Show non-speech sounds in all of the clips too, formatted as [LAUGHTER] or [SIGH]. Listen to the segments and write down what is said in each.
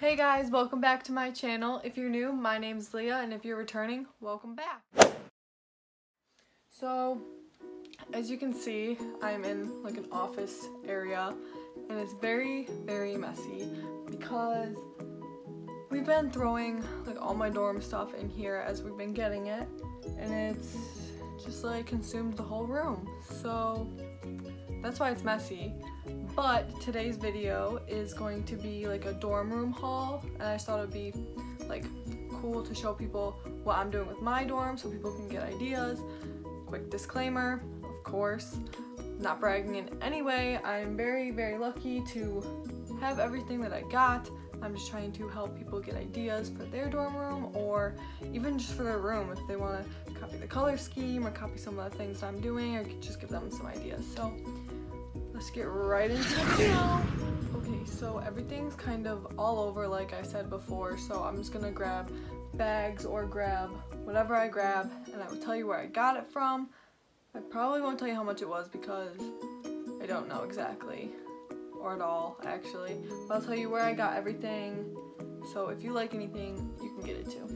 Hey guys, welcome back to my channel. If you're new, my name's Leah, and if you're returning, welcome back. So, as you can see, I'm in like an office area, and it's very, very messy because we've been throwing like all my dorm stuff in here as we've been getting it, and it's just like consumed the whole room. So, that's why it's messy. But today's video is going to be like a dorm room haul and I just thought it would be like cool to show people what I'm doing with my dorm so people can get ideas. Quick disclaimer, of course, not bragging in any way. I'm very, very lucky to have everything that I got. I'm just trying to help people get ideas for their dorm room or even just for their room if they want to copy the color scheme or copy some of the things I'm doing or just give them some ideas. So let's get right into the [LAUGHS] video. Okay, so everything's kind of all over like I said before, so I'm just gonna grab bags or grab whatever I grab and I will tell you where I got it from. I probably won't tell you how much it was because I don't know exactly or at all actually, but I'll tell you where I got everything. So if you like anything, you can get it too.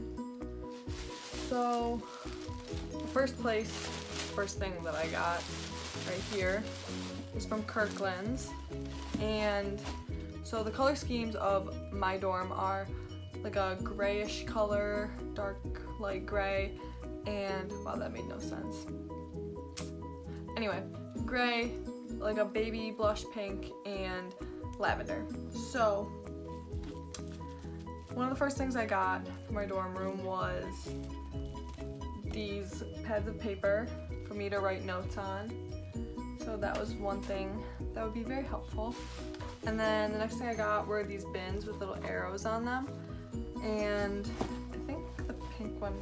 So the first place, first thing that I got right here is from Kirkland's. And so the color schemes of my dorm are like a grayish color, dark light gray, and wow, that made no sense. Anyway, gray, like a baby blush pink, and lavender. So, one of the first things I got for my dorm room was these pads of paper for me to write notes on. So that was one thing that would be very helpful. And then the next thing I got were these bins with little arrows on them. And I think the pink one,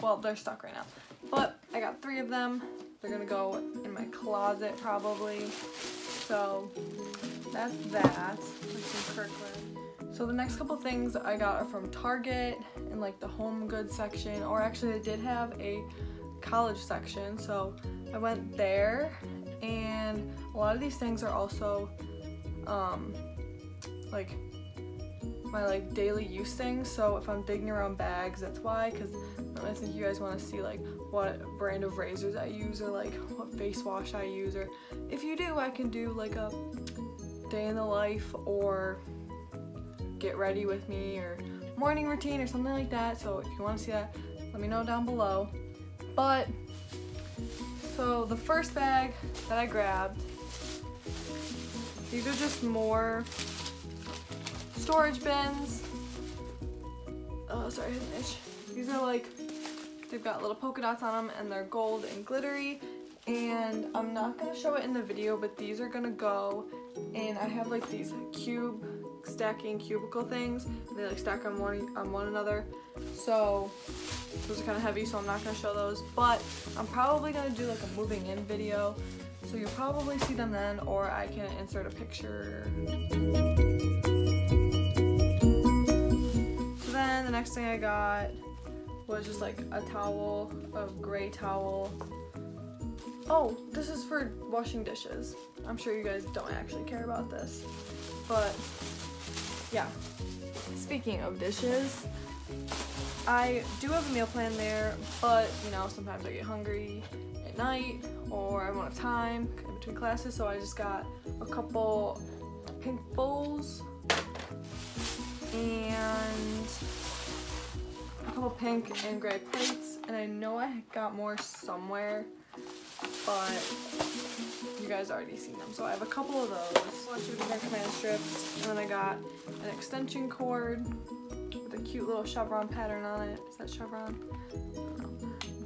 well, they're stuck right now. But I got three of them. They're gonna go in my closet probably. So that's that. So the next couple things I got are from Target in like the home goods section, or actually they did have a college section so I went there and a lot of these things are also um, like my like daily use things so if I'm digging around bags that's why because I think you guys want to see like what brand of razors I use or like what face wash I use or if you do I can do like a day in the life or get ready with me or morning routine or something like that so if you want to see that let me know down below but, so the first bag that I grabbed, these are just more storage bins. Oh, sorry, I an itch. These are like, they've got little polka dots on them and they're gold and glittery. And I'm not gonna show it in the video, but these are gonna go and I have like these cube stacking cubicle things. they like stack on one on one another. So those are kind of heavy, so I'm not gonna show those. But I'm probably gonna do like a moving in video. So you'll probably see them then, or I can insert a picture. So then the next thing I got was just like a towel, a gray towel. Oh, this is for washing dishes. I'm sure you guys don't actually care about this, but yeah. Speaking of dishes, I do have a meal plan there, but you know, sometimes I get hungry at night or I won't have time in between classes, so I just got a couple pink bowls and a couple pink and gray plates, and I know I got more somewhere, but you guys already seen them. So I have a couple of those. Bunch of different command strips. And then I got an extension cord with a cute little chevron pattern on it. Is that chevron?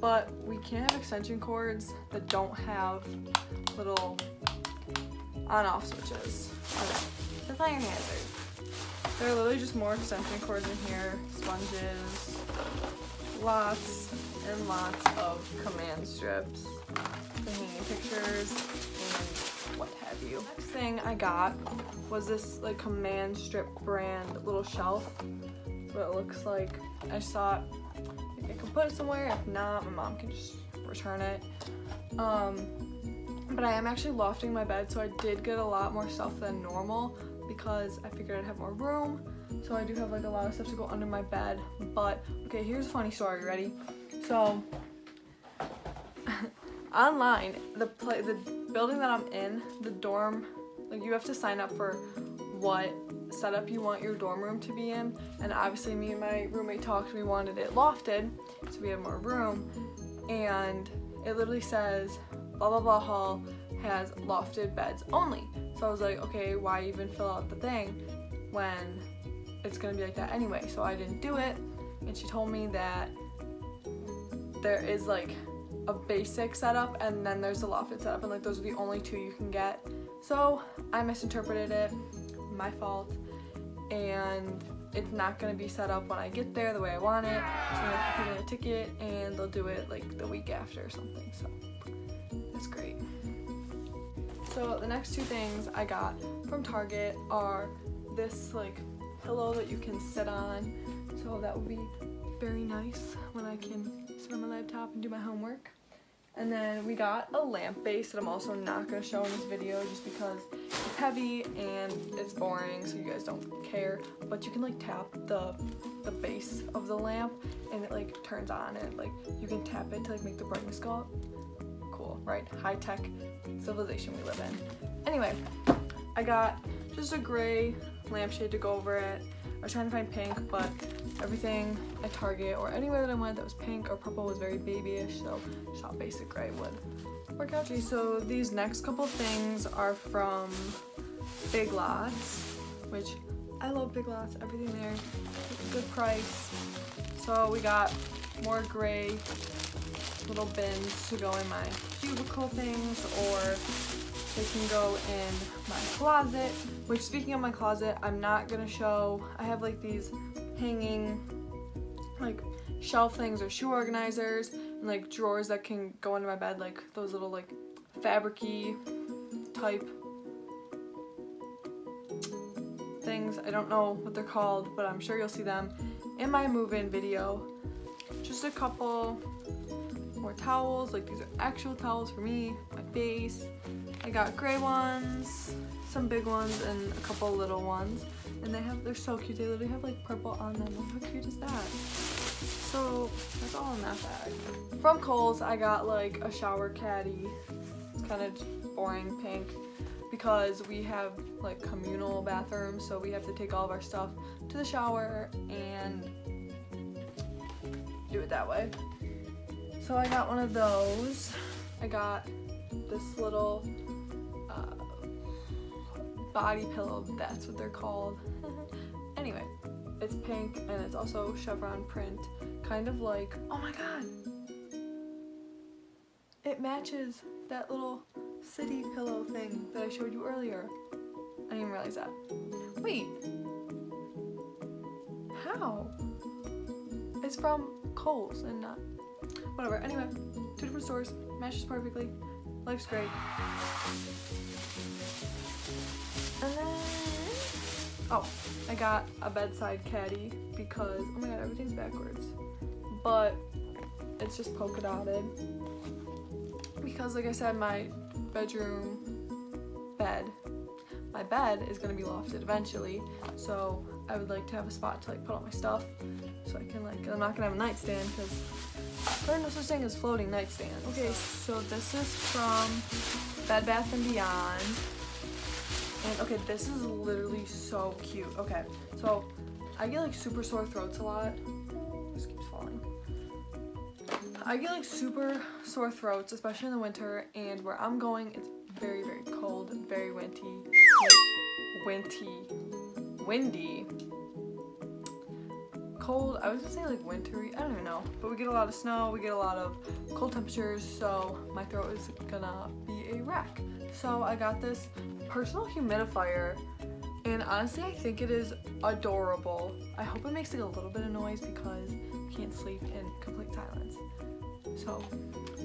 But we can't have extension cords that don't have little on-off switches. They're fire hazard. There are literally just more extension cords in here, sponges, lots and lots of command strips for hanging pictures and what have you. Next thing I got was this like command strip brand little shelf. What it looks like. I thought maybe I could put it somewhere. If not, my mom can just return it. Um, but I am actually lofting my bed, so I did get a lot more stuff than normal because I figured I'd have more room. So I do have like a lot of stuff to go under my bed. But okay, here's a funny story. Ready? So [LAUGHS] online, the play the building that I'm in, the dorm, like you have to sign up for what setup you want your dorm room to be in. And obviously, me and my roommate talked. We wanted it lofted, so we had more room. And it literally says blah blah blah hall has lofted beds only. So I was like, okay, why even fill out the thing when it's gonna be like that anyway? So I didn't do it. And she told me that there is like a basic setup and then there's a lofted setup and like those are the only two you can get. So I misinterpreted it, my fault, and it's not gonna be set up when I get there the way I want it. So I'm gonna a ticket and they'll do it like the week after or something. So that's great. So the next two things I got from Target are this like pillow that you can sit on. So that would be very nice when I can sit on my laptop and do my homework. And then we got a lamp base that I'm also not going to show in this video just because it's heavy and it's boring so you guys don't care. But you can like tap the the base of the lamp and it like turns on and like you can tap it to like make the brightness go up. Cool, right? High tech civilization we live in. Anyway, I got just a gray lampshade to go over it. I was trying to find pink, but everything at Target or anywhere that I went that was pink or purple was very babyish, so shop basic gray would work out. So these next couple things are from Big Lots, which I love Big Lots, everything there, good price. So we got more gray little bins to go in my cubicle things or they can go in my closet, which speaking of my closet, I'm not gonna show, I have like these hanging like shelf things or shoe organizers and like drawers that can go under my bed, like those little like fabricy type things. I don't know what they're called, but I'm sure you'll see them in my move-in video. Just a couple more towels, like these are actual towels for me, my face, I got gray ones, some big ones, and a couple little ones. And they have, they're so cute. They literally have like purple on them. How cute is that? So that's all in that bag. From Kohl's, I got like a shower caddy. It's kind of boring pink because we have like communal bathrooms, so we have to take all of our stuff to the shower and do it that way. So I got one of those. I got this little body pillow, that's what they're called. [LAUGHS] anyway, it's pink and it's also chevron print, kind of like, oh my god, it matches that little city pillow thing that I showed you earlier. I didn't even realize that. Wait, how? It's from Kohl's and not, whatever. Anyway, two different stores, matches perfectly. Life's great. Oh, I got a bedside caddy because, oh my god, everything's backwards. But it's just polka dotted. Because like I said, my bedroom bed, my bed is gonna be lofted eventually. So I would like to have a spot to like put all my stuff. So I can like, I'm not gonna have a nightstand because there's no such thing as floating nightstand. Okay, so this is from Bed Bath & Beyond. And okay, this is literally so cute. Okay, so I get like super sore throats a lot. This keeps falling. I get like super sore throats, especially in the winter, and where I'm going, it's very, very cold, very windy, windy, windy, cold. I was gonna say like wintry, I don't even know, but we get a lot of snow, we get a lot of cold temperatures, so my throat is gonna a wreck. So I got this personal humidifier and honestly I think it is adorable. I hope it makes like a little bit of noise because I can't sleep in complete silence. So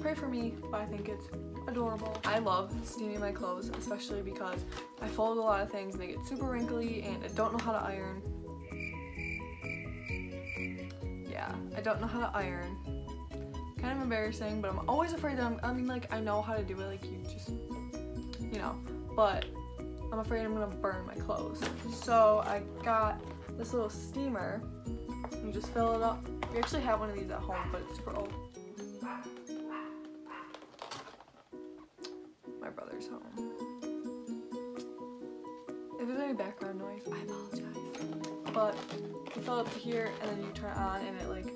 pray for me, but I think it's adorable. I love steaming my clothes, especially because I fold a lot of things and they get super wrinkly and I don't know how to iron. Yeah, I don't know how to iron. Kind of embarrassing, but I'm always afraid that I'm, I mean like I know how to do it, like you just, you know, but I'm afraid I'm gonna burn my clothes. So I got this little steamer. You just fill it up. We actually have one of these at home, but it's super old. My brother's home. If there's any background noise, I apologize. But you fill it up to here and then you turn it on and it like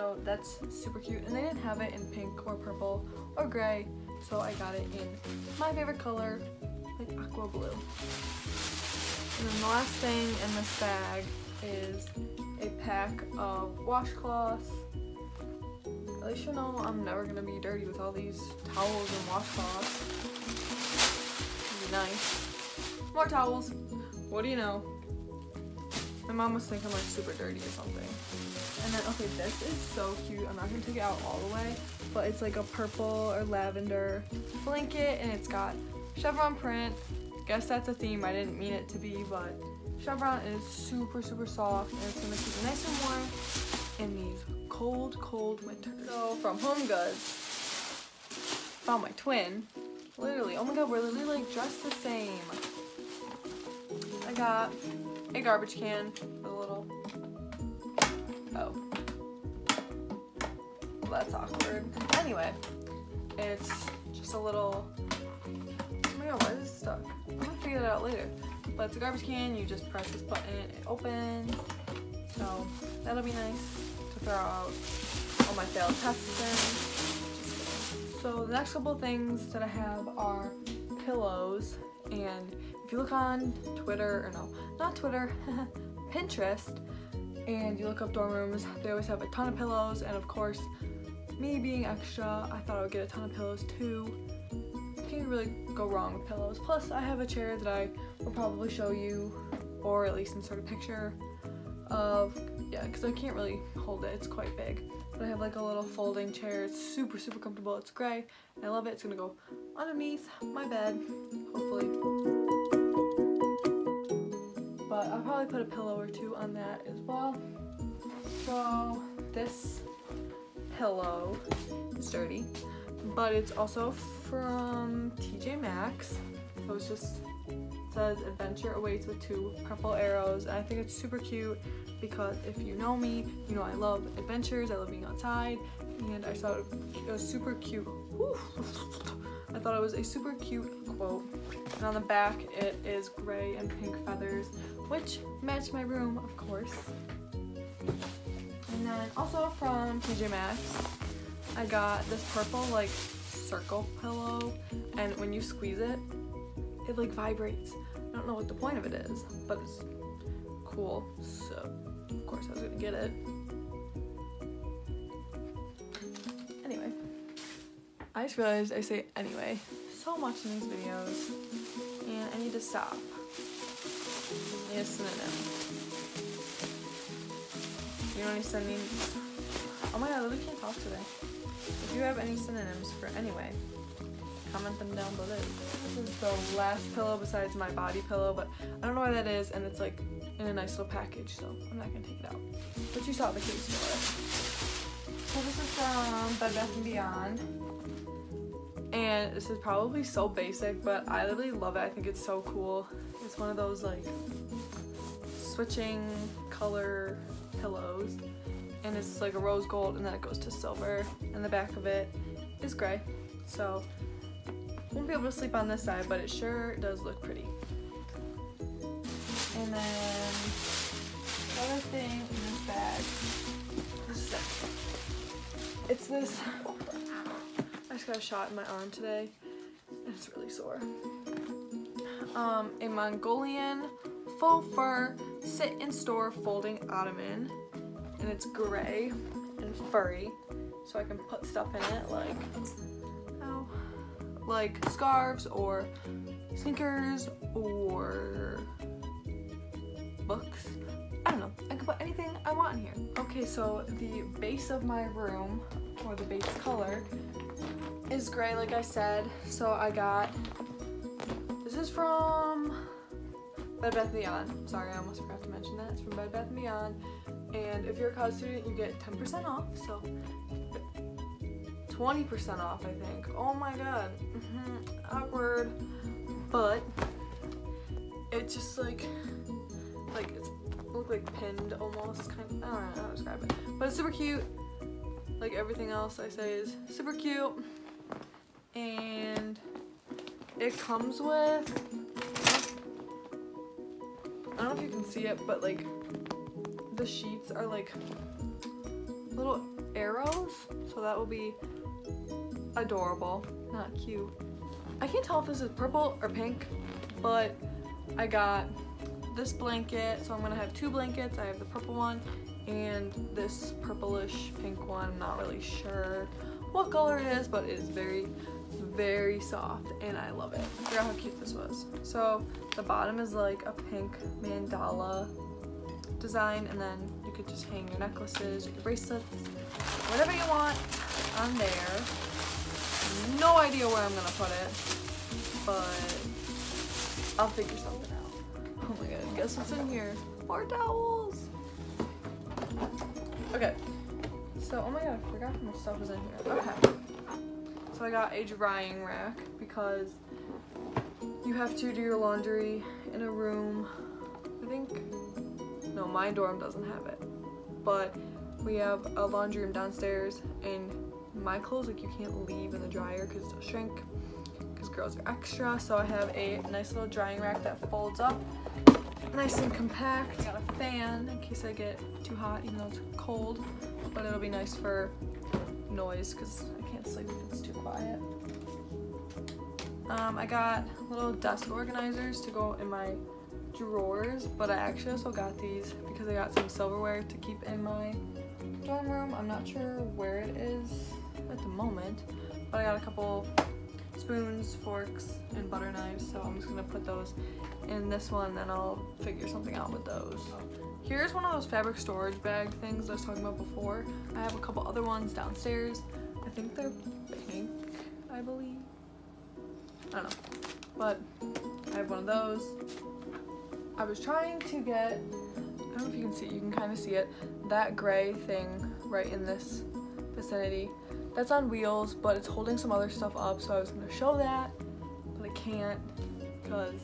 So that's super cute. And they didn't have it in pink or purple or gray, so I got it in my favorite color, like aqua blue. And then the last thing in this bag is a pack of washcloths. At least you know I'm never gonna be dirty with all these towels and washcloths. Nice. More towels. What do you know? My mom was thinking like super dirty or something. And then, okay, this is so cute. I'm not gonna take it out all the way, but it's like a purple or lavender blanket and it's got chevron print. Guess that's a theme. I didn't mean it to be, but chevron is super, super soft and it's gonna keep nice and warm in these cold, cold winters. So from Home Goods, found my twin. Literally, oh my god, we're literally like dressed the same. I got a garbage can a little. Oh. Well, that's awkward. Anyway, it's just a little. Oh my god, why is this stuck? I'm gonna figure that out later. But it's a garbage can, you just press this button, it opens. So that'll be nice to throw out all my failed tests in. So the next couple things that I have are pillows and if you look on Twitter, or no, not Twitter, [LAUGHS] Pinterest, and you look up dorm rooms, they always have a ton of pillows, and of course, me being extra, I thought I would get a ton of pillows too. Can't really go wrong with pillows. Plus, I have a chair that I will probably show you, or at least insert a picture of, yeah, because I can't really hold it, it's quite big. But I have like a little folding chair, it's super, super comfortable, it's gray, and I love it, it's gonna go underneath my bed, hopefully but I'll probably put a pillow or two on that as well. So this pillow is dirty, but it's also from TJ Maxx. So it's just says adventure awaits with two purple arrows. And I think it's super cute because if you know me, you know I love adventures, I love being outside, and I thought it was super cute. [LAUGHS] I thought it was a super cute quote. And on the back, it is gray and pink feathers which matched my room, of course. And then also from TJ Maxx, I got this purple like circle pillow, and when you squeeze it, it like vibrates. I don't know what the point of it is, but it's cool. So of course I was gonna get it. Anyway, I just realized I say anyway so much in these videos, and I need to stop need a synonym. You know any synonyms? Oh my god, we can't talk today. If you have any synonyms for anyway, comment them down below. This is the last pillow besides my body pillow, but I don't know why that is, and it's like in a nice little package, so I'm not gonna take it out. But you saw the case for it. So this is from Bed Bath & Beyond. And this is probably so basic, but I literally love it. I think it's so cool. It's one of those like switching color pillows and it's like a rose gold and then it goes to silver and the back of it is gray. So won't be able to sleep on this side but it sure does look pretty. And then the other thing in this bag this is it. it's this I just got a shot in my arm today and it's really sore. Um, a Mongolian faux fur sit in store folding ottoman and it's gray and furry so I can put stuff in it like oh, like scarves or sneakers or books. I don't know. I can put anything I want in here. Okay so the base of my room or the base color is gray like I said. So I got this is from Bed Bath & Beyond. Sorry, I almost forgot to mention that. It's from Bed Bath & Beyond. And if you're a college student, you get 10% off. So 20% off, I think. Oh my god. Mm -hmm. Awkward. but it's just like like it's look like pinned almost kind of, I don't know how to describe it but it's super cute like everything else I say is super cute and it comes with I don't know if you can see it but like the sheets are like little arrows so that will be adorable not cute. I can't tell if this is purple or pink but I got this blanket so I'm gonna have two blankets. I have the purple one and this purplish pink one. I'm not really sure what color it is but it is very very soft and I love it. I forgot how cute this was. So the bottom is like a pink mandala design and then you could just hang your necklaces, your bracelets, whatever you want on there. No idea where I'm gonna put it, but I'll figure something out. Oh my god, guess what's in here? More towels! Okay, so, oh my god, I forgot how much stuff was in here. Okay. So I got a drying rack because you have to do your laundry in a room. I think, no, my dorm doesn't have it. But we have a laundry room downstairs and my clothes, like you can't leave in the dryer because it'll shrink because girls are extra. So I have a nice little drying rack that folds up nice and compact. Got a fan in case I get too hot even though it's cold, but it'll be nice for noise because I can't sleep if it's too quiet. Um, I got little desk organizers to go in my drawers, but I actually also got these because I got some silverware to keep in my dorm room. I'm not sure where it is at the moment, but I got a couple spoons, forks, and butter knives, so I'm just gonna put those in this one, then I'll figure something out with those. Here's one of those fabric storage bag things I was talking about before. I have a couple other ones downstairs. I think they're pink, I believe. I don't know. But I have one of those. I was trying to get, I don't know if you can see it, you can kind of see it, that gray thing right in this vicinity. That's on wheels, but it's holding some other stuff up, so I was gonna show that, but I can't because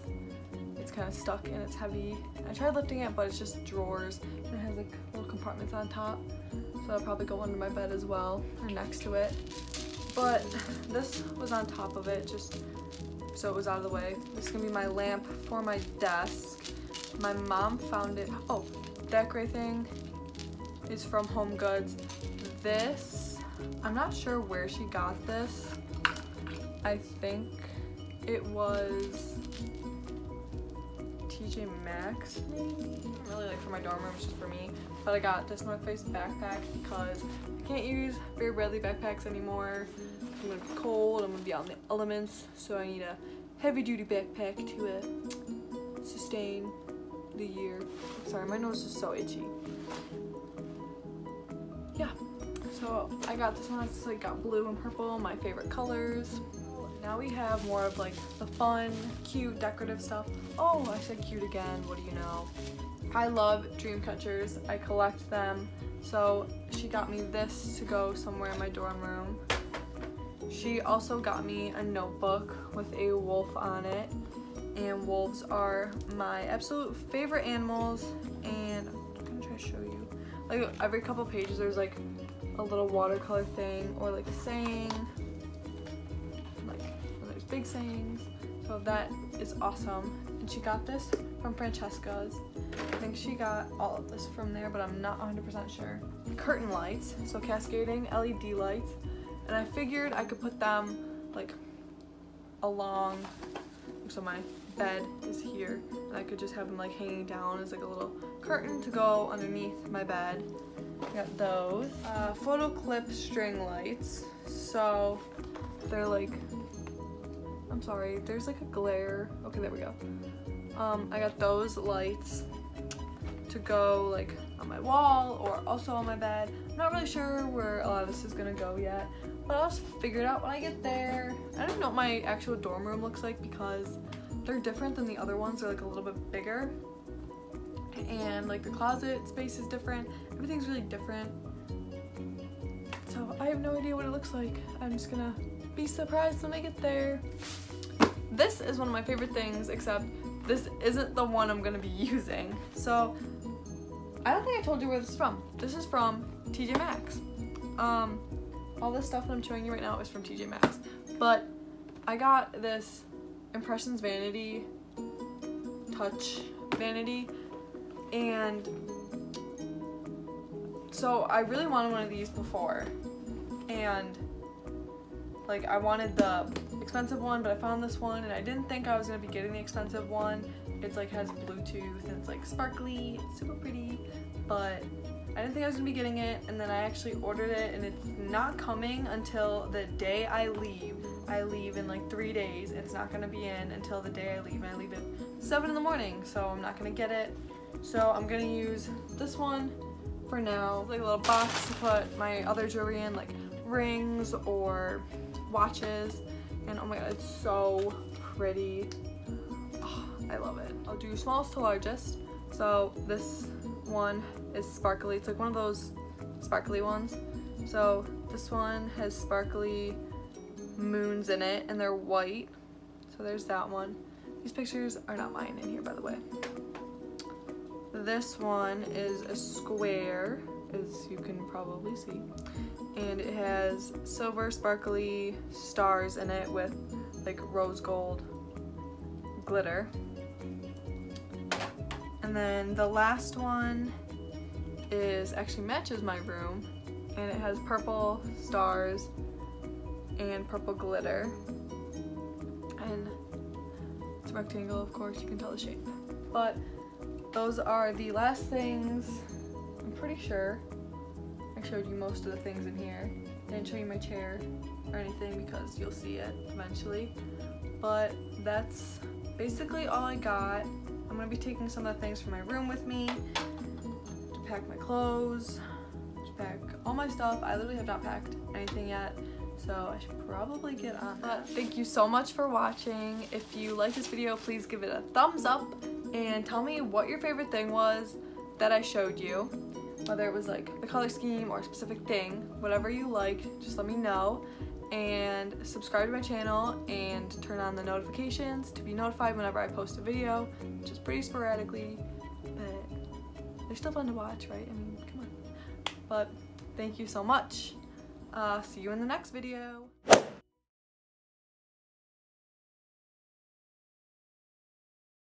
it's kind of stuck and it's heavy. I tried lifting it, but it's just drawers and it has like little compartments on top. So I'll probably go under my bed as well or next to it. But [LAUGHS] this was on top of it just so it was out of the way. This is gonna be my lamp for my desk. My mom found it. Oh, that gray thing is from Home Goods. This, I'm not sure where she got this. I think it was TJ Maxx, maybe? really like for my dorm room, just for me. But I got this North Face backpack because I can't use Vera Bradley backpacks anymore. I'm gonna be cold, I'm gonna be out in the elements, so I need a heavy duty backpack to uh, sustain the year. Sorry, my nose is so itchy. Yeah, so I got this one, it's like got blue and purple, my favorite colors. Now we have more of like the fun, cute, decorative stuff. Oh, I said cute again, what do you know? I love dream catchers, I collect them. So she got me this to go somewhere in my dorm room. She also got me a notebook with a wolf on it. And wolves are my absolute favorite animals. And I'm gonna try to show you. Like every couple pages there's like a little watercolor thing or like a saying big sayings. So that is awesome. And she got this from Francesca's. I think she got all of this from there, but I'm not 100% sure. Curtain lights, so cascading LED lights. And I figured I could put them like along, so my bed is here. And I could just have them like hanging down as like a little curtain to go underneath my bed. Got those. Uh, photo clip string lights. So they're like I'm sorry, there's like a glare. Okay, there we go. Um, I got those lights to go like on my wall or also on my bed. I'm not really sure where a lot of this is gonna go yet, but I'll just figure it out when I get there. I don't know what my actual dorm room looks like because they're different than the other ones. They're like a little bit bigger and like the closet space is different. Everything's really different. So I have no idea what it looks like. I'm just gonna be surprised when I get there. This is one of my favorite things, except this isn't the one I'm gonna be [LAUGHS] using. So I don't think I told you where this is from. This is from TJ Maxx. Um, all this stuff that I'm showing you right now is from TJ Maxx. But I got this Impressions Vanity Touch Vanity and so I really wanted one of these before and like I wanted the expensive one but I found this one and I didn't think I was gonna be getting the expensive one. It's like has Bluetooth and it's like sparkly it's super pretty but I didn't think I was gonna be getting it and then I actually ordered it and it's not coming until the day I leave. I leave in like three days. It's not gonna be in until the day I leave and I leave at seven in the morning so I'm not gonna get it. So I'm gonna use this one for now. Like a little box to put my other jewelry in like rings or watches and oh my god it's so pretty. Oh, I love it. I'll do smallest to largest. So this one is sparkly. It's like one of those sparkly ones. So this one has sparkly moons in it and they're white. So there's that one. These pictures are not mine in here by the way. This one is a square as you can probably see. And it has silver sparkly stars in it with like rose gold glitter. And then the last one is actually matches my room and it has purple stars and purple glitter. And it's a rectangle of course you can tell the shape. But those are the last things I'm pretty sure I showed you most of the things in here. Didn't show you my chair or anything because you'll see it eventually. But that's basically all I got. I'm gonna be taking some of the things from my room with me to pack my clothes, to pack all my stuff. I literally have not packed anything yet so I should probably get on that. Thank you so much for watching. If you like this video, please give it a thumbs up and tell me what your favorite thing was that I showed you whether it was like the color scheme or a specific thing, whatever you liked, just let me know. And subscribe to my channel and turn on the notifications to be notified whenever I post a video, which is pretty sporadically, but they're still fun to watch, right? I mean, come on. But thank you so much. Uh, see you in the next video.